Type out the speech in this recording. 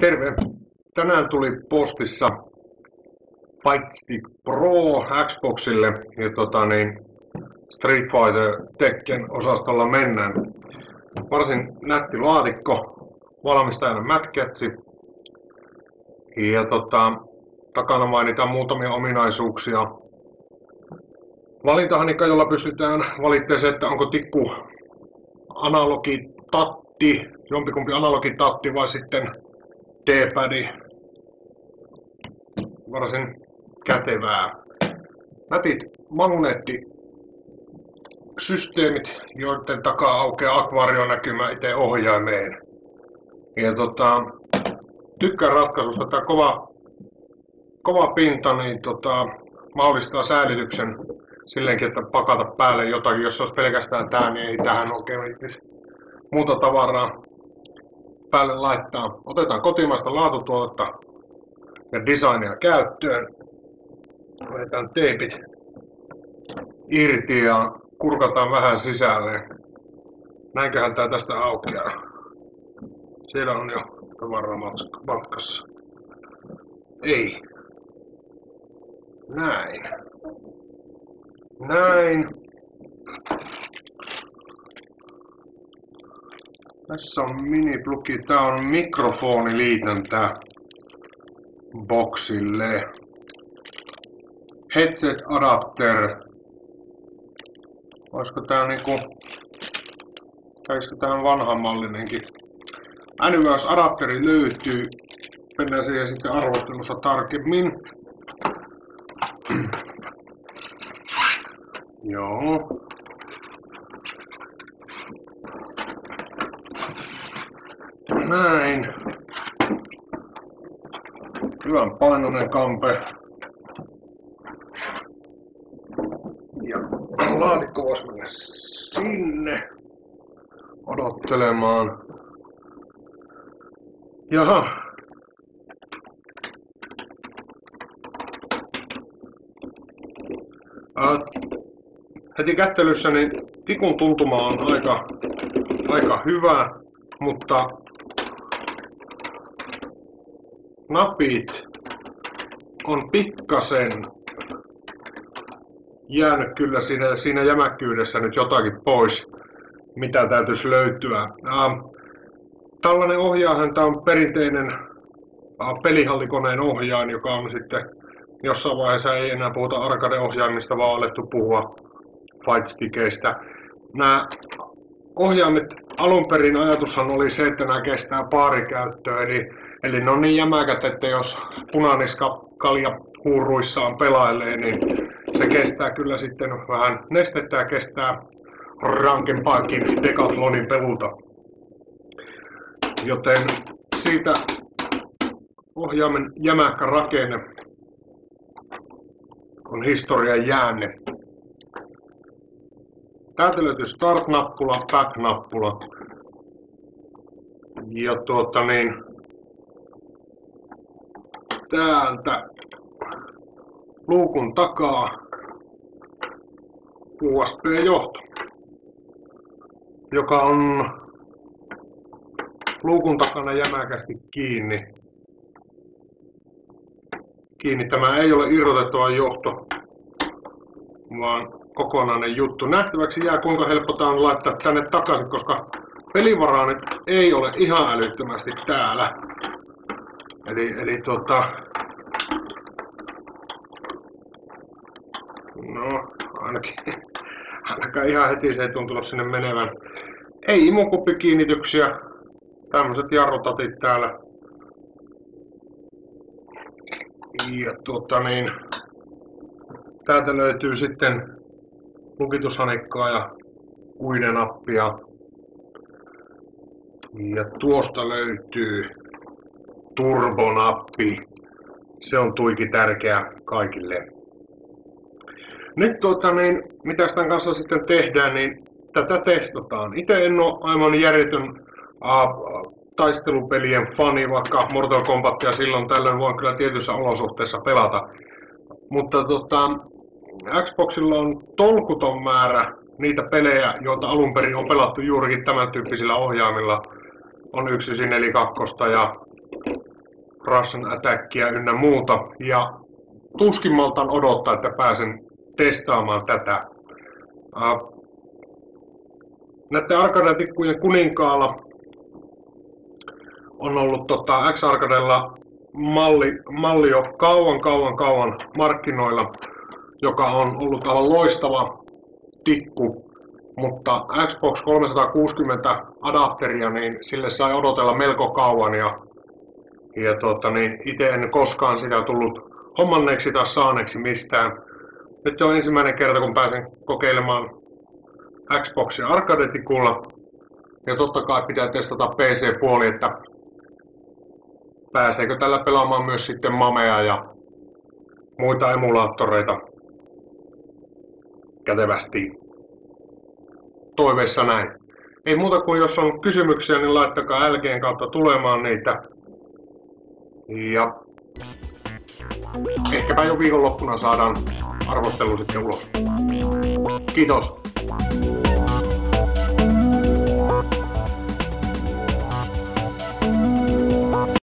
Terve. Tänään tuli postissa Fight Stick Pro Xboxille ja tota niin, Street Fighter Tekken osastolla mennään. Varsin nätti laatikko, valmistajana Mad Catsi. Ja tota, takana mainitaan muutamia ominaisuuksia. Valintahanikka, jolla pystytään valittamaan että onko tikku analogi tatti, jompikumpi analogi tatti vai sitten D-padi. Varsin kätevää. Nätit magneettisysteemit, joiden takaa aukeaa akvaarionäkymä itse ohjaimeen. Ja tota, tykkään ratkaisusta. Tämä kova, kova pinta niin tota, mahdollistaa säilytyksen silleenkin, että pakata päälle jotakin. Jos se olisi pelkästään tämä, niin ei tähän oikein muuta tavaraa päälle laittaa. Otetaan kotimaista laatutuotetta ja designia käyttöön. Otetaan teipit irti ja kurkataan vähän sisälle. Näinköhän tää tästä aukeaa. Siellä on jo tavaraa matkassa. Ei. Näin. Näin. Tässä on miniplugi. Tää on mikrofoniliitäntä boksille. Headset adapter. Olisiko tää niinku... Käisikö tähän vanhammallinenkin? NVS-adapteri löytyy. Mennään siihen sitten arvostelussa tarkemmin. Joo. Näin. Hyvän painoinen kampe. Ja laatikko voisi mennä sinne odottelemaan. Jaha. Äh, heti kättelyssä niin tikun tuntuma on aika, aika hyvä, mutta napit on pikkasen jäänyt kyllä siinä, siinä jämäkkyydessä nyt jotakin pois, mitä täytyisi löytyä. Ähm, tällainen ohjaahan tämä on perinteinen äh, pelihallikoneen ohjaan, joka on sitten jossain vaiheessa ei enää puhuta arcade-ohjaimista, vaan alettu puhua fightstickeistä. Nämä ohjaimet alun perin ajatushan oli se, että nämä kestää paarikäyttöä, eli, eli ne on niin jämäkät, että jos punaniska kalja huuruissaan pelailee, niin se kestää kyllä sitten vähän nestettä ja kestää rankempaakin Decathlonin peluta. Joten siitä ohjaimen jämäkkä rakenne on historian jäänne. Täältä löytyy Start-nappula, Back-nappula. Ja tuota niin, täältä luukun takaa USB-johto, joka on luukun takana jämäkästi kiinni. Kiinni. Tämä ei ole irrotettava johto, vaan kokonainen juttu. Nähtäväksi jää kuinka helppo tämä on laittaa tänne takaisin, koska pelivaraa nyt ei ole ihan älyttömästi täällä. Eli, eli tota... No, ainakin, ainakaan ihan heti se ei tuntunut sinne menevän. Ei imukuppikiinnityksiä. Tämmöiset jarrutatit täällä. Ja tuota niin, täältä löytyy sitten lukitushanikkaa ja kuidenappia. Ja tuosta löytyy turbonappi. Se on tuiki tärkeä kaikille. Nyt tuota, niin, mitä tämän kanssa sitten tehdään, niin tätä testataan. Itse en ole aivan järjetön uh, taistelupelien fani, vaikka Mortal Kombatia silloin tällöin voin kyllä tietyissä olosuhteissa pelata. Mutta tota, Xboxilla on tolkuton määrä niitä pelejä, joita alun perin on pelattu juurikin tämän tyyppisillä ohjaimilla. On 192 ja Russian Attackia ynnä muuta. Ja tuskin maltan odottaa, että pääsen testaamaan tätä. Uh, näiden arcade kuninkaalla on ollut tota, X-Arcadella malli, malli jo kauan, kauan, kauan markkinoilla, joka on ollut aivan loistava tikku, mutta Xbox 360 adapteria, niin sille sai odotella melko kauan ja, ja tota, niin itse en koskaan sitä tullut hommanneeksi tai saaneeksi mistään. Nyt on ensimmäinen kerta, kun pääsen kokeilemaan Xboxin arcade-tikulla. Ja totta kai pitää testata PC-puoli, että pääseekö tällä pelaamaan myös sitten Mamea ja muita emulaattoreita kätevästi. Toiveissa näin. Ei muuta kuin jos on kysymyksiä, niin laittakaa LGn kautta tulemaan niitä. Ja ehkäpä jo viikonloppuna saadaan arvostelu sitten ulos. Kiitos.